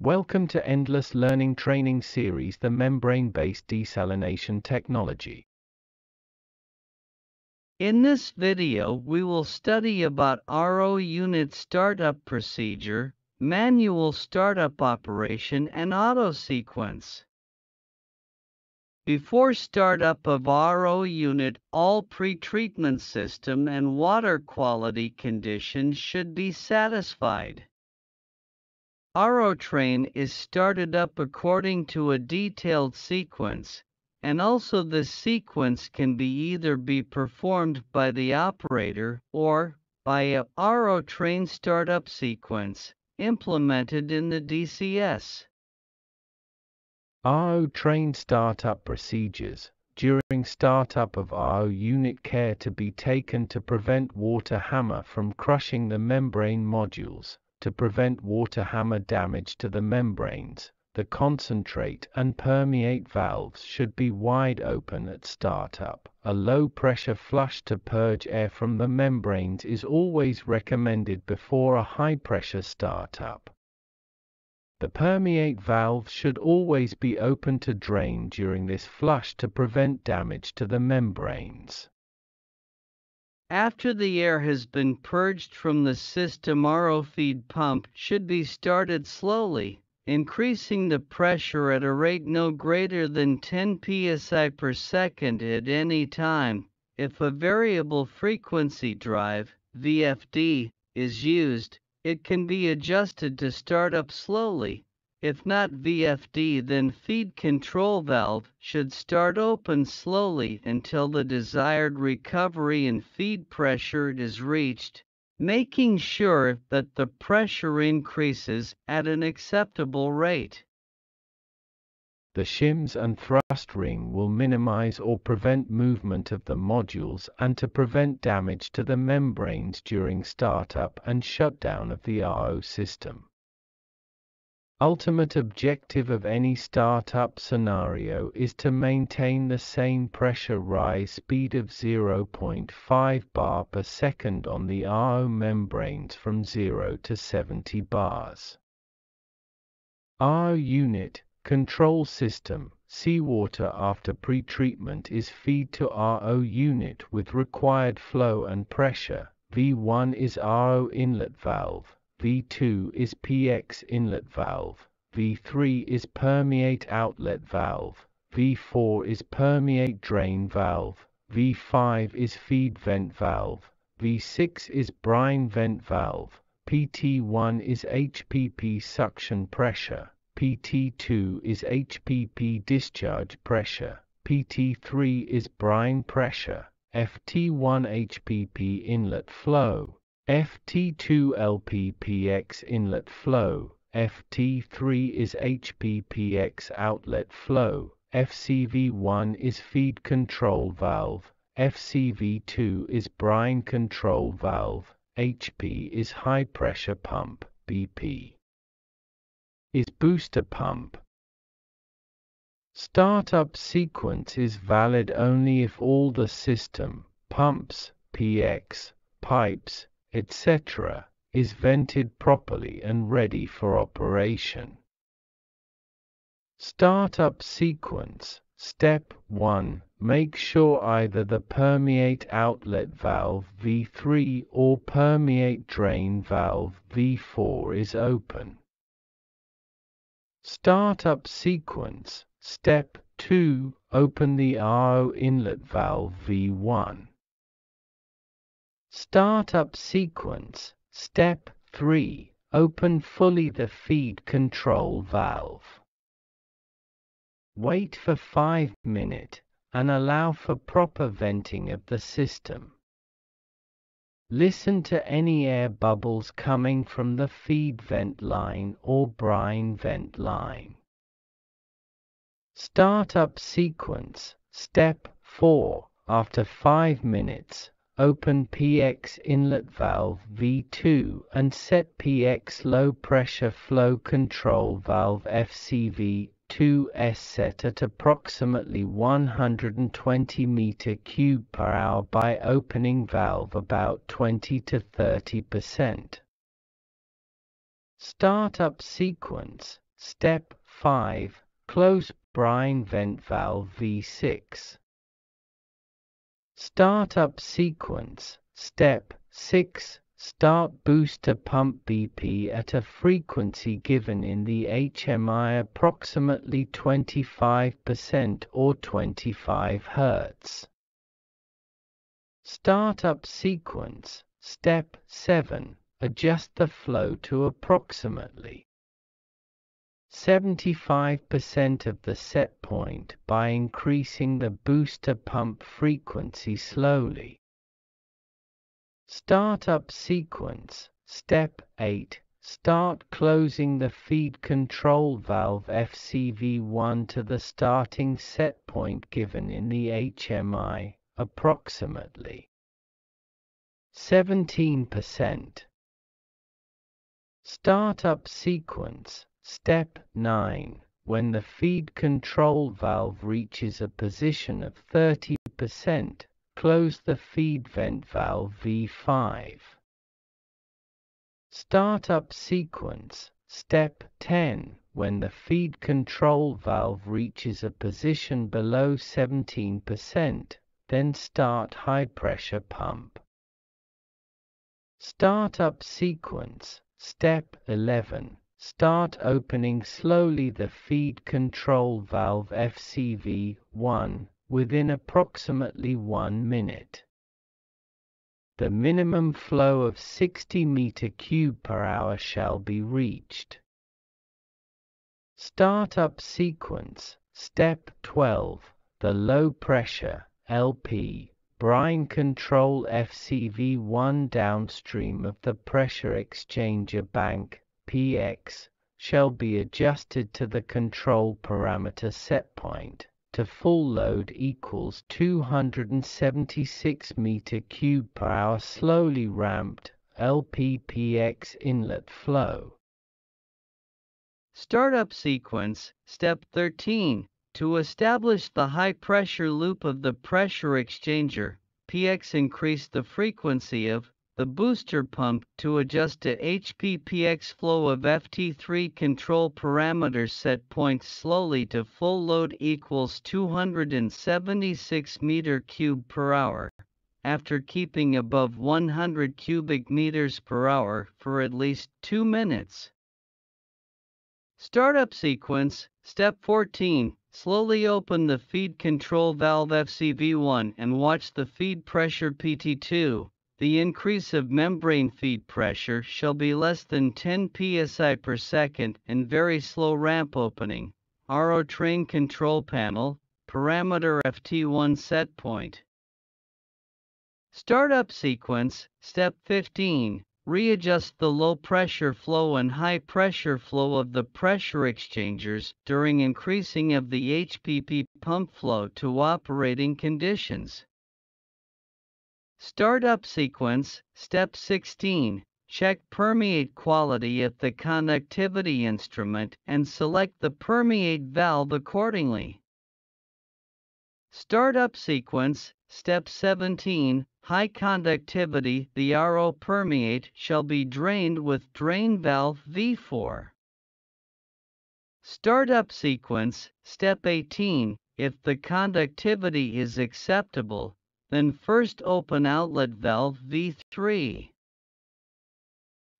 Welcome to Endless Learning Training Series the membrane-based desalination technology. In this video we will study about RO unit startup procedure, manual startup operation and auto sequence. Before startup of RO unit, all pretreatment system and water quality conditions should be satisfied. RO train is started up according to a detailed sequence, and also this sequence can be either be performed by the operator or by a RO train startup sequence implemented in the DCS. RO train startup procedures. During startup of RO unit care to be taken to prevent water hammer from crushing the membrane modules, to prevent water hammer damage to the membranes. The concentrate and permeate valves should be wide open at startup. A low pressure flush to purge air from the membranes is always recommended before a high pressure startup. The permeate valve should always be open to drain during this flush to prevent damage to the membranes. After the air has been purged from the system RO feed pump should be started slowly, increasing the pressure at a rate no greater than 10 psi per second at any time. If a variable frequency drive, VFD, is used, it can be adjusted to start up slowly. If not VFD then feed control valve should start open slowly until the desired recovery in feed pressure is reached, making sure that the pressure increases at an acceptable rate. The shims and thrust ring will minimize or prevent movement of the modules and to prevent damage to the membranes during startup and shutdown of the RO system. Ultimate objective of any startup scenario is to maintain the same pressure rise speed of 0.5 bar per second on the RO membranes from 0 to 70 bars. RO unit Control system, seawater after pretreatment is feed to RO unit with required flow and pressure. V1 is RO inlet valve, V2 is PX inlet valve, V3 is permeate outlet valve, V4 is permeate drain valve, V5 is feed vent valve, V6 is brine vent valve, PT1 is HPP suction pressure. PT2 is HPP discharge pressure, PT3 is brine pressure, FT1 HPP inlet flow, FT2 LPPX inlet flow, FT3 is HPPX outlet flow, FCV1 is feed control valve, FCV2 is brine control valve, HP is high pressure pump, BP is booster pump. Startup sequence is valid only if all the system, pumps, PX, pipes, etc., is vented properly and ready for operation. Startup sequence Step 1. Make sure either the permeate outlet valve V3 or permeate drain valve V4 is open. Startup sequence Step 2. Open the RO inlet valve V1. Startup sequence Step 3. Open fully the feed control valve. Wait for 5 minutes and allow for proper venting of the system. Listen to any air bubbles coming from the feed vent line or brine vent line. Startup sequence Step 4 After 5 minutes, open PX inlet valve V2 and set PX low pressure flow control valve FCV 2s set at approximately 120 meter cube per hour by opening valve about 20 to 30 percent. Startup sequence Step 5. Close brine vent valve V6. Startup sequence. Step 6. Start booster pump BP at a frequency given in the HMI approximately 25% or 25 Hz. Startup sequence. Step 7. Adjust the flow to approximately 75% of the set point by increasing the booster pump frequency slowly. Startup sequence. Step 8. Start closing the feed control valve FCV1 to the starting set point given in the HMI, approximately 17%. Startup sequence. Step 9. When the feed control valve reaches a position of 30%, Close the feed vent valve V5. Startup sequence. Step 10. When the feed control valve reaches a position below 17%, then start high pressure pump. Startup sequence. Step 11. Start opening slowly the feed control valve FCV1 within approximately one minute. The minimum flow of 60 meter cube per hour shall be reached. Startup sequence, step 12, the low pressure, LP, brine control FCV1 downstream of the pressure exchanger bank, PX, shall be adjusted to the control parameter setpoint to full load equals 276 meter cube per hour slowly ramped LPPX inlet flow. Startup sequence, step 13. To establish the high pressure loop of the pressure exchanger, PX increase the frequency of the booster pump to adjust to HPPX flow of FT3 control parameters set points slowly to full load equals 276 meter cube per hour after keeping above 100 cubic meters per hour for at least 2 minutes. Startup sequence, step 14, slowly open the feed control valve FCV1 and watch the feed pressure PT2 the increase of membrane feed pressure shall be less than 10 psi per second and very slow ramp opening. RO train control panel, parameter FT1 set point. Startup sequence, step 15. Readjust the low pressure flow and high pressure flow of the pressure exchangers during increasing of the HPP pump flow to operating conditions. Startup sequence, step 16. Check permeate quality at the conductivity instrument and select the permeate valve accordingly. Startup sequence, step 17. High conductivity, the RO permeate shall be drained with drain valve V4. Startup sequence, step 18. If the conductivity is acceptable, then first open outlet valve V3.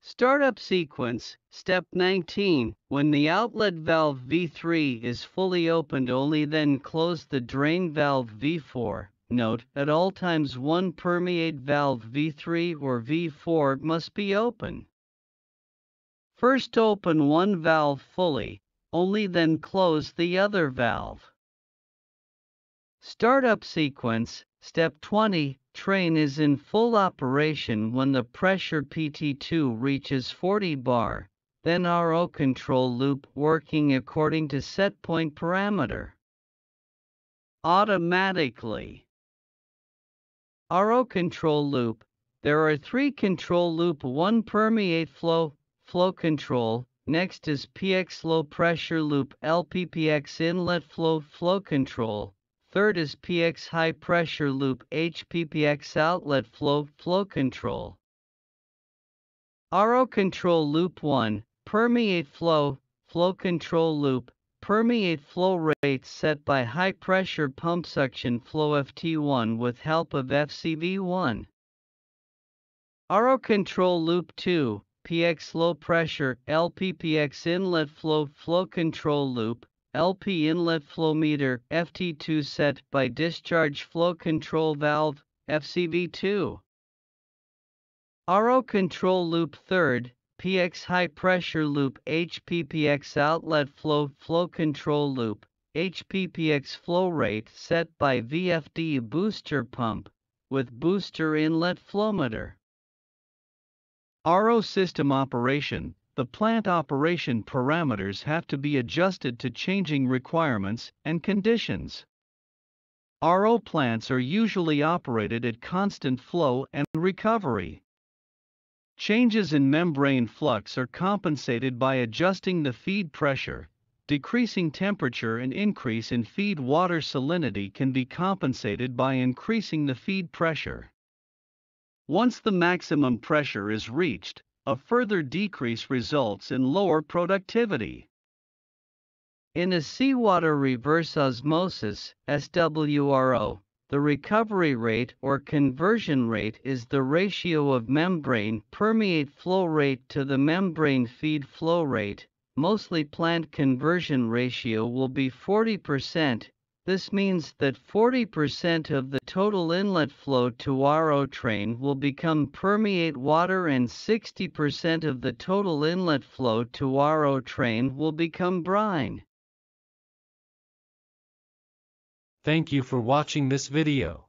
Startup sequence, step 19. When the outlet valve V3 is fully opened only then close the drain valve V4. Note, at all times one permeate valve V3 or V4 must be open. First open one valve fully, only then close the other valve. Startup sequence, Step 20. Train is in full operation when the pressure PT2 reaches 40 bar, then RO control loop working according to set point parameter. Automatically. RO control loop. There are three control loop 1 permeate flow, flow control, next is PX low pressure loop LPPX inlet flow flow control, Third is PX high pressure loop HPPX outlet flow flow control. RO control loop 1 permeate flow flow control loop, permeate flow rate set by high pressure pump suction flow FT1 with help of FCV1. RO control loop 2, PX low pressure, LPPX inlet flow flow control loop, LP inlet flow meter, FT2 set by discharge flow control valve, FCV2. RO control loop third, PX high pressure loop HPPX outlet flow flow control loop, HPPX flow rate set by VFD booster pump, with booster inlet flow meter. RO system operation, the plant operation parameters have to be adjusted to changing requirements and conditions. RO plants are usually operated at constant flow and recovery. Changes in membrane flux are compensated by adjusting the feed pressure. Decreasing temperature and increase in feed water salinity can be compensated by increasing the feed pressure. Once the maximum pressure is reached, a further decrease results in lower productivity. In a seawater reverse osmosis SWRO, the recovery rate or conversion rate is the ratio of membrane permeate flow rate to the membrane feed flow rate. Mostly plant conversion ratio will be 40%, this means that 40% of the total inlet flow to RO train will become permeate water and 60% of the total inlet flow to RO train will become brine. Thank you for watching this video.